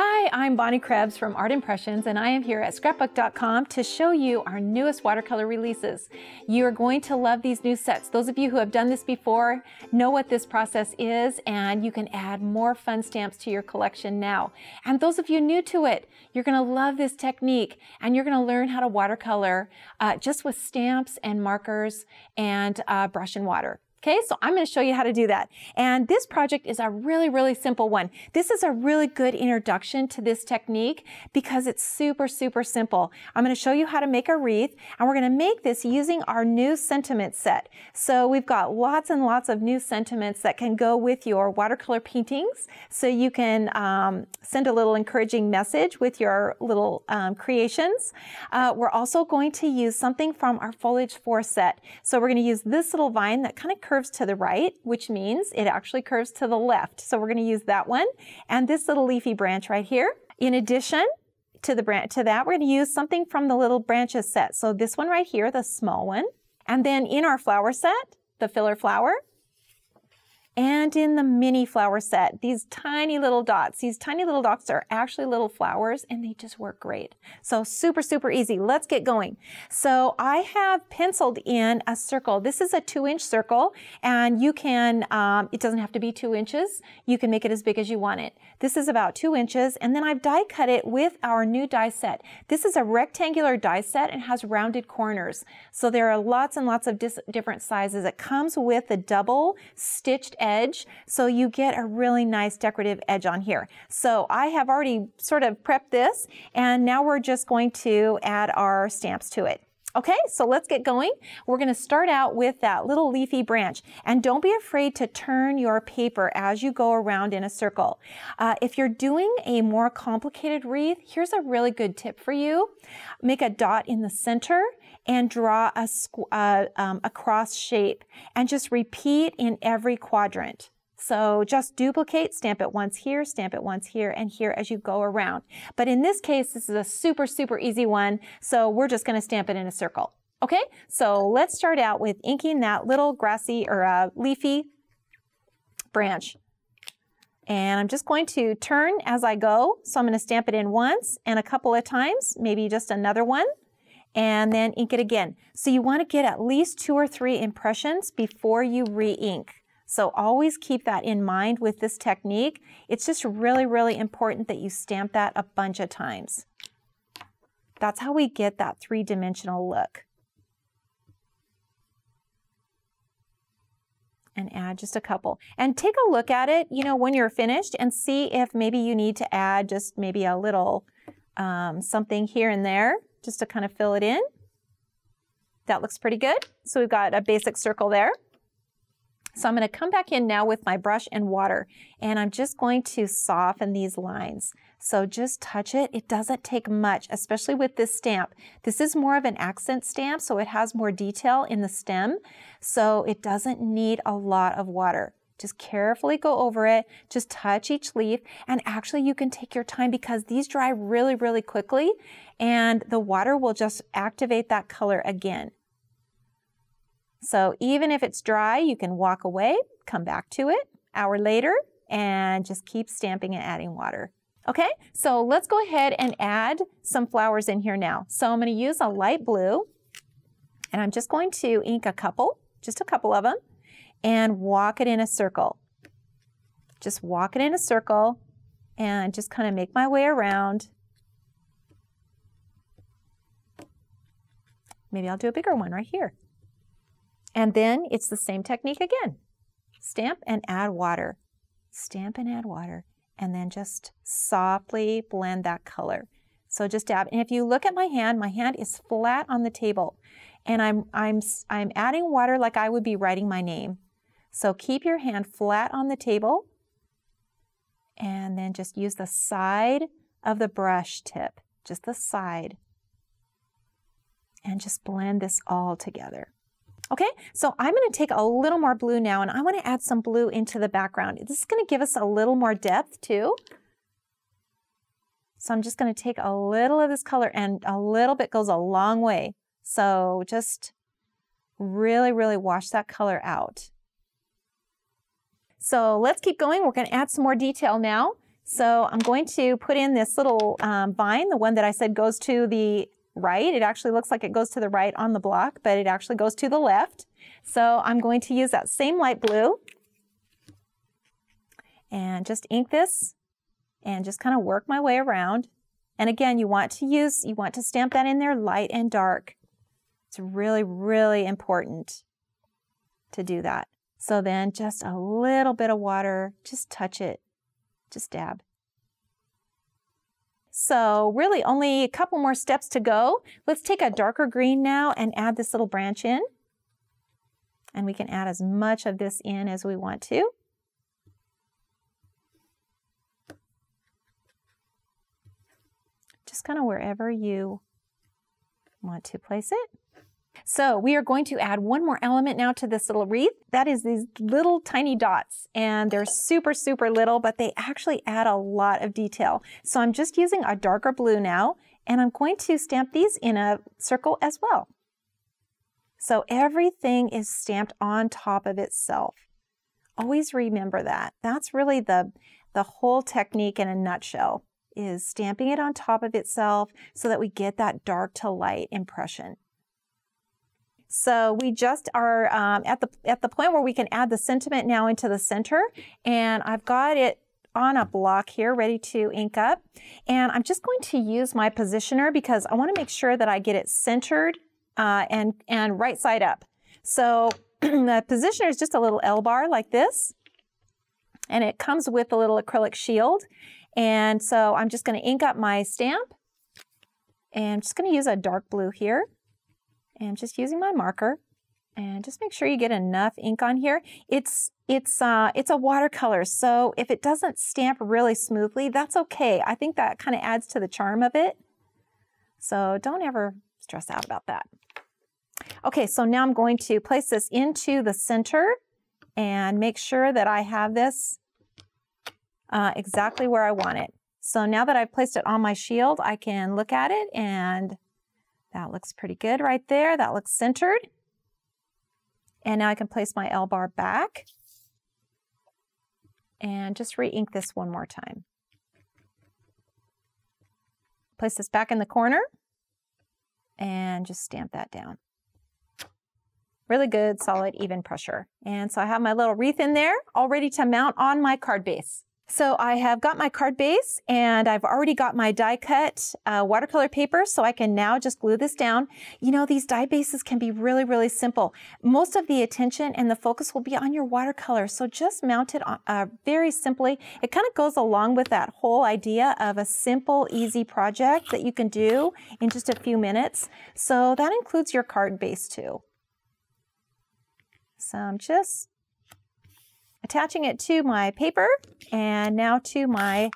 Hi, I'm Bonnie Krebs from Art Impressions, and I am here at scrapbook.com to show you our newest watercolor releases. You are going to love these new sets. Those of you who have done this before know what this process is, and you can add more fun stamps to your collection now. And those of you new to it, you're going to love this technique, and you're going to learn how to watercolor uh, just with stamps and markers and uh, brush and water. Okay, so I'm going to show you how to do that. And this project is a really, really simple one. This is a really good introduction to this technique because it's super, super simple. I'm going to show you how to make a wreath and we're going to make this using our new sentiment set. So we've got lots and lots of new sentiments that can go with your watercolor paintings. So you can um, send a little encouraging message with your little um, creations. Uh, we're also going to use something from our Foliage 4 set. So we're going to use this little vine that kind of curves to the right, which means it actually curves to the left. So we're going to use that one and this little leafy branch right here. In addition to the branch to that, we're going to use something from the little branches set. So this one right here, the small one. And then in our flower set, the filler flower, and in the mini flower set, these tiny little dots. These tiny little dots are actually little flowers and they just work great. So super, super easy. Let's get going. So I have penciled in a circle. This is a two inch circle and you can, um, it doesn't have to be two inches. You can make it as big as you want it. This is about two inches and then I've die cut it with our new die set. This is a rectangular die set and has rounded corners. So there are lots and lots of different sizes. It comes with a double stitched edge edge so you get a really nice decorative edge on here. So I have already sort of prepped this and now we're just going to add our stamps to it. Okay, so let's get going. We're going to start out with that little leafy branch. And don't be afraid to turn your paper as you go around in a circle. Uh, if you're doing a more complicated wreath, here's a really good tip for you. Make a dot in the center and draw a, uh, um, a cross shape and just repeat in every quadrant. So just duplicate, stamp it once here, stamp it once here, and here as you go around. But in this case, this is a super, super easy one. So we're just gonna stamp it in a circle. Okay, so let's start out with inking that little grassy or uh, leafy branch. And I'm just going to turn as I go. So I'm to stamp it in once and a couple of times, maybe just another one and then ink it again. So you want to get at least two or three impressions before you re-ink. So always keep that in mind with this technique. It's just really, really important that you stamp that a bunch of times. That's how we get that three-dimensional look. And add just a couple. And take a look at it, you know, when you're finished and see if maybe you need to add just maybe a little um, something here and there just to kind of fill it in. That looks pretty good. So we've got a basic circle there. So I'm going to come back in now with my brush and water, and I'm just going to soften these lines. So just touch it. It doesn't take much, especially with this stamp. This is more of an accent stamp, so it has more detail in the stem. So it doesn't need a lot of water. Just carefully go over it. Just touch each leaf. And actually you can take your time because these dry really, really quickly and the water will just activate that color again. So even if it's dry, you can walk away, come back to it hour later, and just keep stamping and adding water. Okay, so let's go ahead and add some flowers in here now. So I'm going to use a light blue, and I'm just going to ink a couple, just a couple of them, and walk it in a circle. Just walk it in a circle and just kind of make my way around. Maybe I'll do a bigger one right here. And then it's the same technique again. Stamp and add water. Stamp and add water. And then just softly blend that color. So just dab. And if you look at my hand, my hand is flat on the table. And I'm, I'm, I'm adding water like I would be writing my name. So keep your hand flat on the table and then just use the side of the brush tip, just the side, and just blend this all together. Okay, so I'm going to take a little more blue now and I want to add some blue into the background. This is going to give us a little more depth too. So I'm just going to take a little of this color and a little bit goes a long way. So just really, really wash that color out. So let's keep going. We're going to add some more detail now. So I'm going to put in this little um, vine, the one that I said goes to the right. It actually looks like it goes to the right on the block, but it actually goes to the left. So I'm going to use that same light blue and just ink this and just kind of work my way around. And again, you want to use, you want to stamp that in there light and dark. It's really, really important to do that. So then just a little bit of water, just touch it, just dab. So really only a couple more steps to go. Let's take a darker green now and add this little branch in. And we can add as much of this in as we want to. Just kind of wherever you want to place it. So we are going to add one more element now to this little wreath. That is these little tiny dots and they're super, super little, but they actually add a lot of detail. So I'm just using a darker blue now and I'm going to stamp these in a circle as well. So everything is stamped on top of itself. Always remember that. That's really the, the whole technique in a nutshell is stamping it on top of itself so that we get that dark to light impression. So we just are um, at the at the point where we can add the sentiment now into the center and I've got it on a block here ready to ink up. And I'm just going to use my positioner because I want to make sure that I get it centered uh, and and right side up. So the positioner is just a little L bar like this and it comes with a little acrylic shield. And so I'm just going to ink up my stamp and I'm just going to use a dark blue here and just using my marker and just make sure you get enough ink on here. It's it's uh, it's a watercolor, so if it doesn't stamp really smoothly, that's okay. I think that kind of adds to the charm of it. So don't ever stress out about that. Okay, so now I'm going to place this into the center and make sure that I have this uh, exactly where I want it. So now that I've placed it on my shield, I can look at it and that looks pretty good right there. That looks centered. And now I can place my L bar back and just re-ink this one more time. Place this back in the corner and just stamp that down. Really good, solid, even pressure. And so I have my little wreath in there, all ready to mount on my card base. So I have got my card base and I've already got my die cut uh, watercolor paper so I can now just glue this down. You know, these die bases can be really, really simple. Most of the attention and the focus will be on your watercolor. So just mount it on, uh, very simply. It kind of goes along with that whole idea of a simple, easy project that you can do in just a few minutes. So that includes your card base too. So I'm just attaching it to my paper and now to my,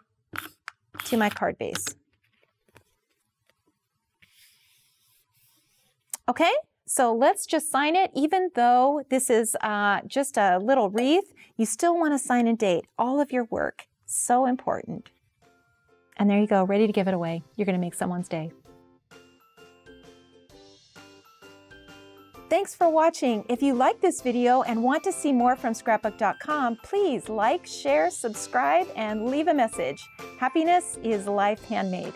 to my card base. Okay, so let's just sign it. Even though this is uh, just a little wreath, you still want to sign and date all of your work. So important. And there you go, ready to give it away. You're going to make someone's day. Thanks for watching. If you like this video and want to see more from scrapbook.com, please like, share, subscribe, and leave a message. Happiness is life handmade.